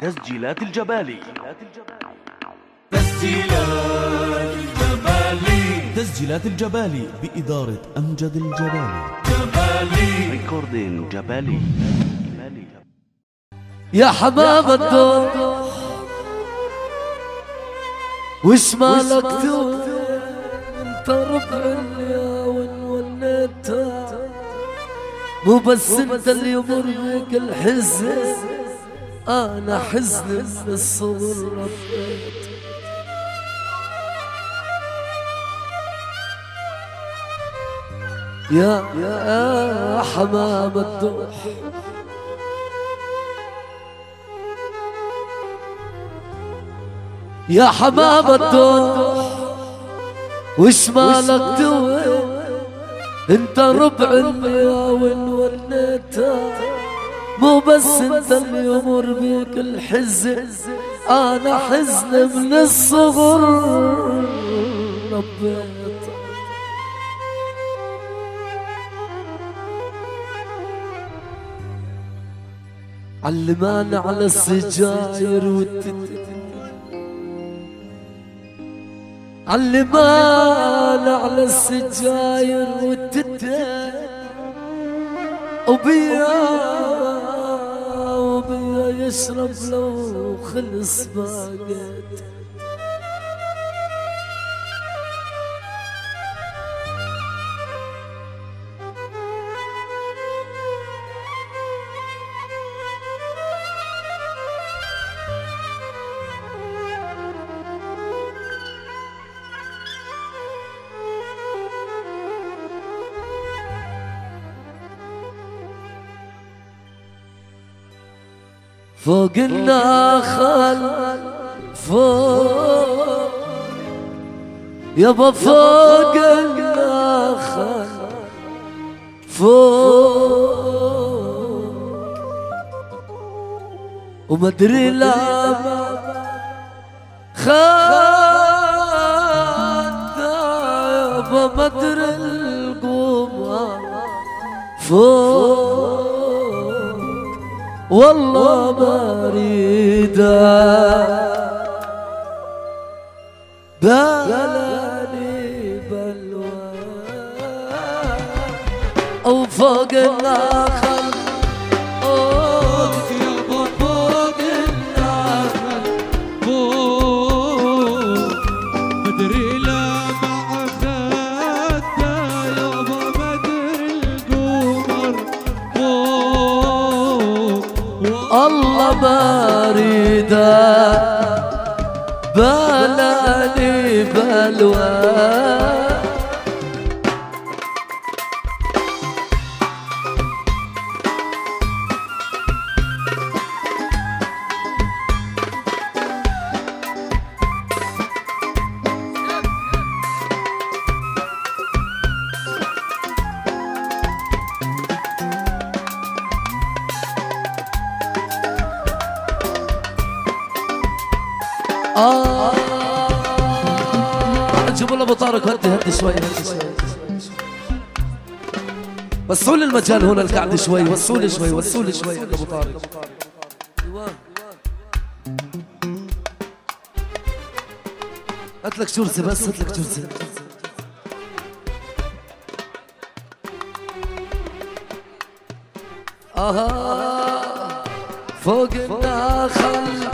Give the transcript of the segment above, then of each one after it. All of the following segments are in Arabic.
تسجيلات الجبالي. تسجيلات الجبالي. تسجيلات الجبالي بإدارة أمجد الجبالي. جبالي. ريكوردين جبالي. جبالي. يا حمام الدور. وش مالك توين انت ربع اليوم وليتها مو بس انت اللي يمر بك الحزن. أنا حزن من الصغر ربيت يا يا حمام الدوح. يا حمام الدوح. وش مالك توين انت ربع اليوم وليتها مو بس انت اللي يمر بيك الحزن أنا حزن من الصغر ربيت. علمان على السجاير والتت علمان على السجاير والتت وبيا يشرب لو خلص باقيت فوق النخل فوق. يابا فوق النخل فوق. وما أدري لا خد يابا ما أدري القمر فوق. والله ما اريده بلاني بلوى. أو فوق النخل بلاني بلوى. آه. جيبوا له ابو طارق هدي هدي شوي هدي شوي. وسعوا المجال هنا القعده شوي وسعوا لي شوي وسعوا لي شوي ابو طارق هات لك شرزه بس هات لك شرزه آه. فوق النخل.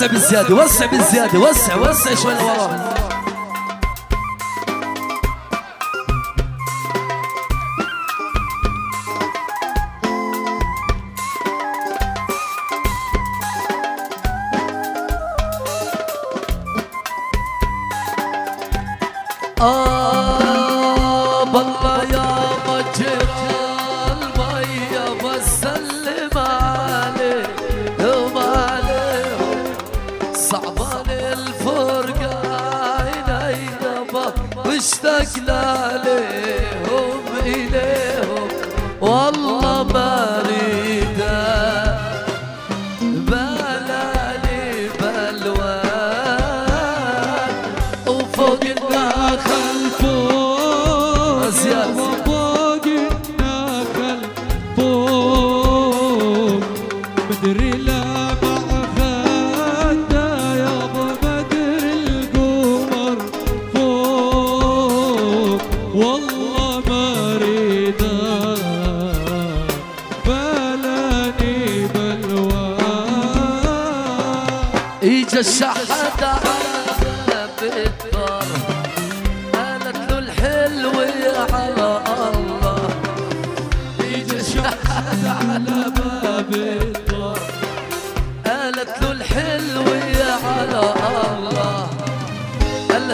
وسع بالزيادة وسع بالزيادة وسع وسع شوي لورا. تعبان الفرقة عيني نبض واشتقنا ليهم إليهم.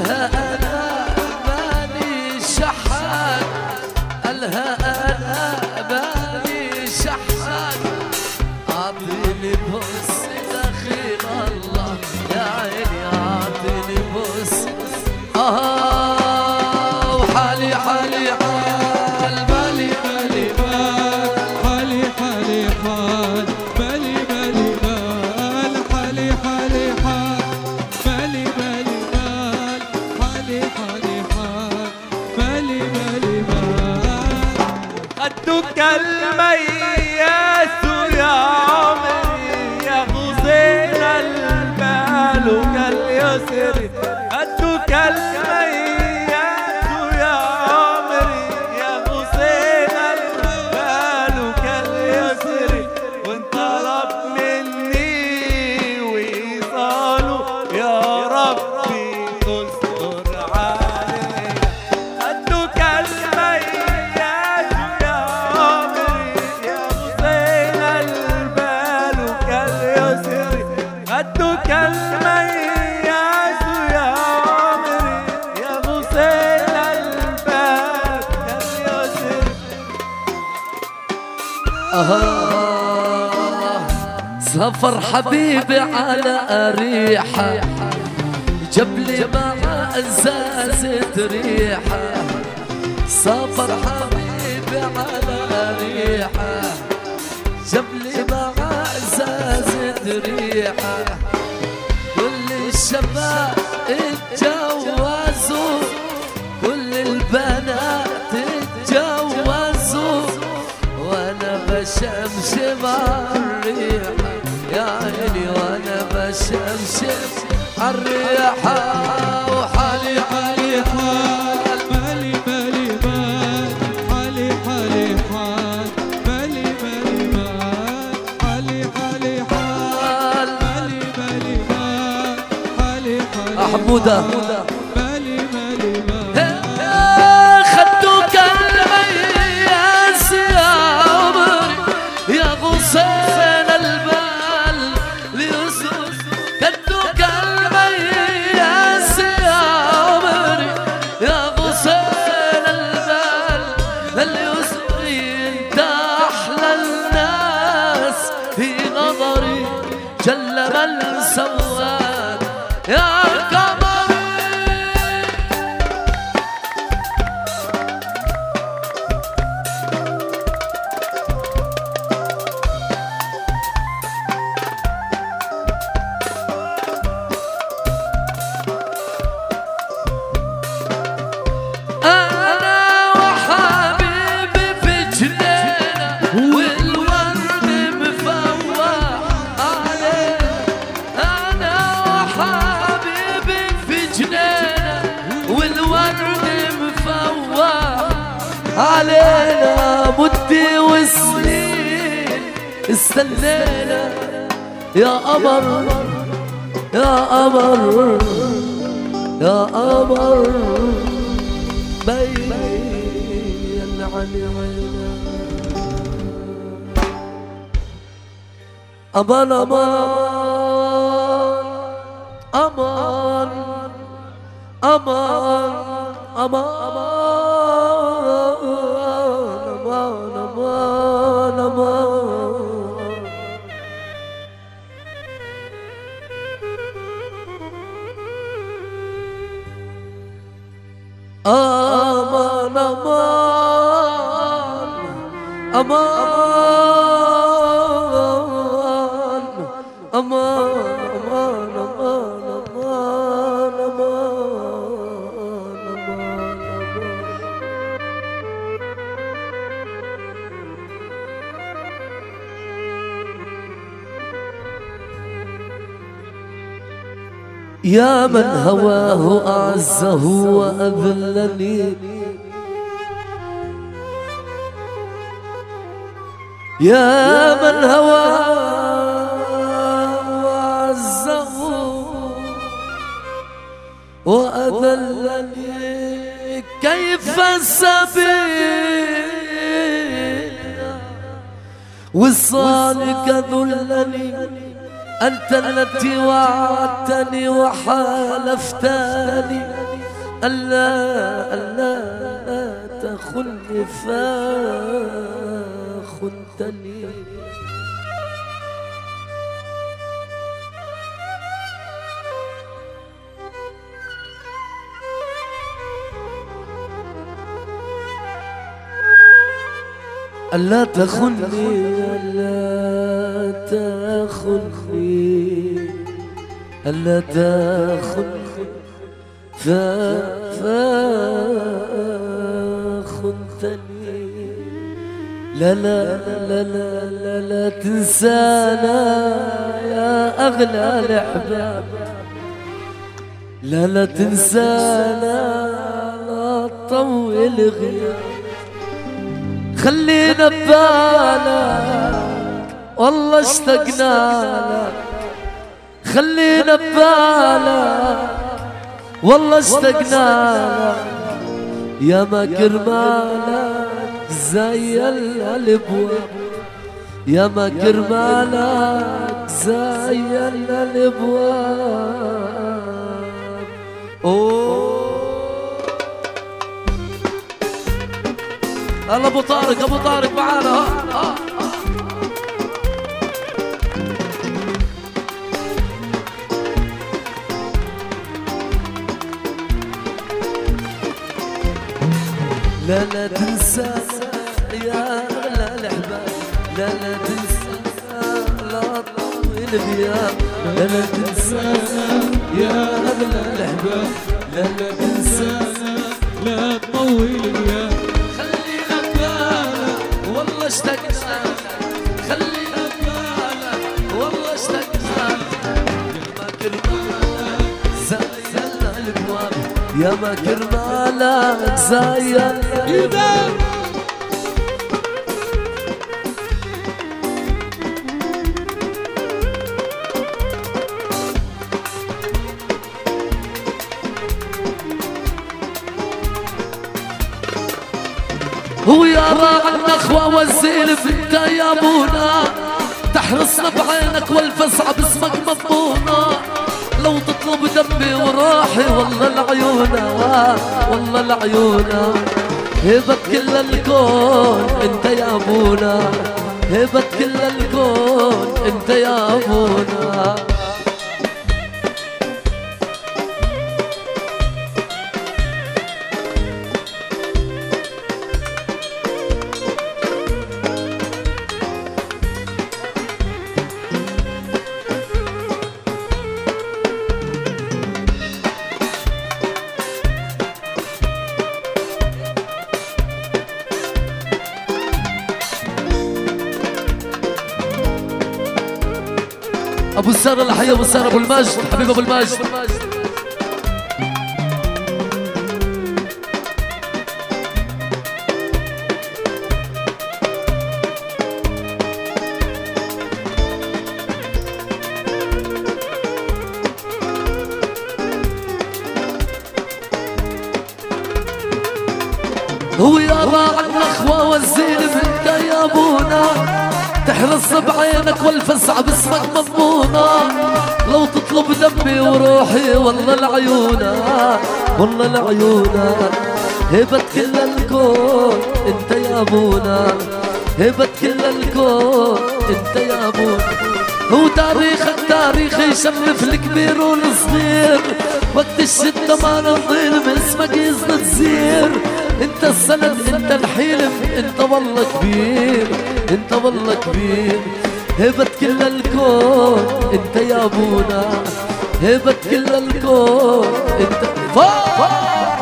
her الميت. سفر حبيبي على أريحة. جاب لي مع أزازة ريحة. سافر حبيبي على أريحة. جاب لي مع أزازة ريحة. كل الشباب اتجوزوا. كل البنات اتجوزوا. وأنا بشمشمها الشمس الريحة وحالي حالي حال مالي مالي مال حالي حالي حال مالي مالي مال حالي حالي حال مالي مالي مال حالي حالي حال مدة والسنين استنينا يا قمر يا قمر يا قمر بين العلي عينا عينك أمان أمان أمان أمان أمان أمان أمان أمان أمان أمان أمان أمان أمان يا من هواه أعزه وأذلني يا من هواه وأعزه وأذلني كيف السبيل وصالك ذلني أنت التي وعدتني وحالفتني ألا ألا لا فخنتني ألا تخني ألا تخني ألا تخني. ف لا لا لا لا لا لا تنسانا يا أغلى الأحباب. لا لا تنسانا لا تطول غياب خلينا ببالك والله اشتقنا لك خلينا ببالك والله اشتقنا لك يا ما كرمالك زي الأبواب. يا ما كرمالك زي أوه. الله أبو طارق أبو طارق معانا. ها ها لا لا تنسى يا اغلى الأحباب. لا لا تنسى لا تطول الغياب. لا لا تنسى يا اغلى الأحباب. لا لا تنسى لا تطول اليا خلينا ببالك والله اشتقنا خلينا يا ما كرمالك زين إذا ويا راع النخوة والزين انت يا بونا تحرصنا بعينك والفزعة باسمك مضمونه دمي وراحي والله العيونة والله العيونة هبت كل الكون انت يا أبونا. هبت كل الكون انت يا أبونا. أبو السارة الحي أبو السارة أبو المجد. حبيب أبو المجد. هو يا راعي النخوة والزين منك يا ابونا تحرص بعينك والفزع باسمك مضمونة لو تطلب دمي وروحي والله العيونة والله العيونة هبت كل الكون انت يا أبونا. هبت كل الكون انت يا أبونا. هو تاريخك تاريخ يشرف الكبير والصغير. وقت الشدة ما نضيل من اسمك يزن تزير انت السند انت الحلم انت والله كبير انت والله كبير. هبة كل الكون انت يا ابونا. هبة كل الكون انت فوق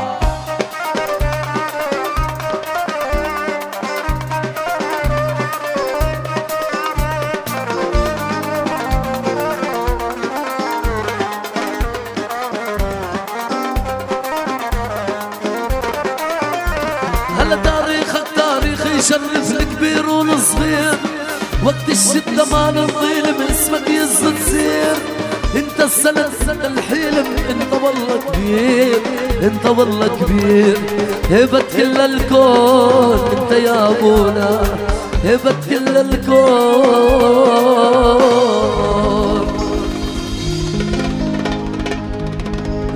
يشرف الكبير والصغير. وقت الشدة ما ننظلم اسمك يزد سير انت السند انت الحلم انت والله كبير انت والله كبير. هبة كل الكون انت يا ابونا. هبة كل الكون.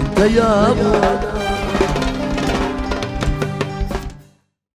انت يا ابونا.